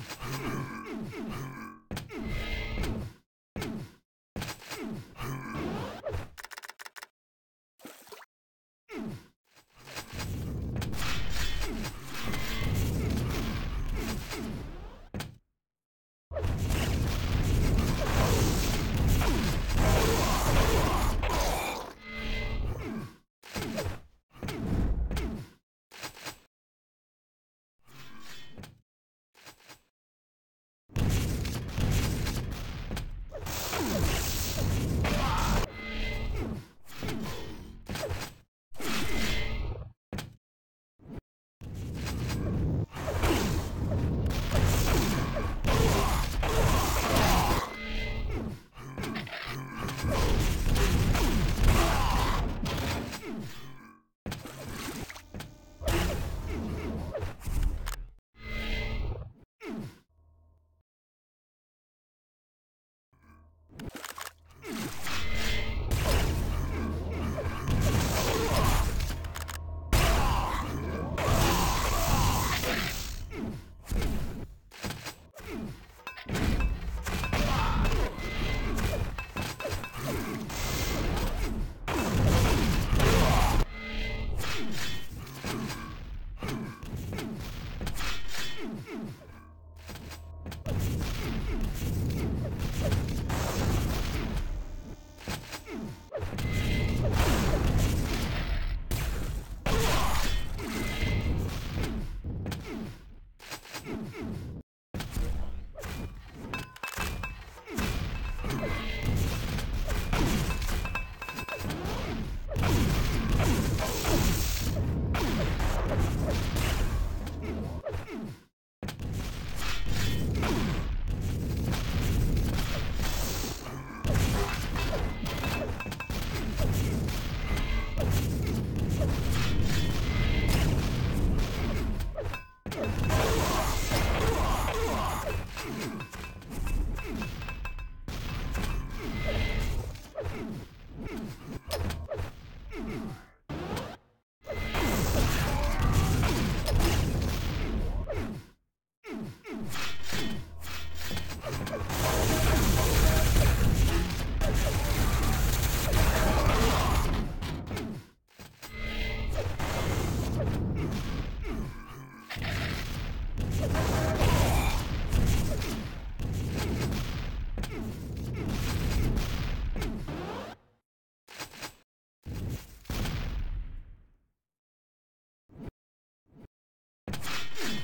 うんうん。Come on. Thank you.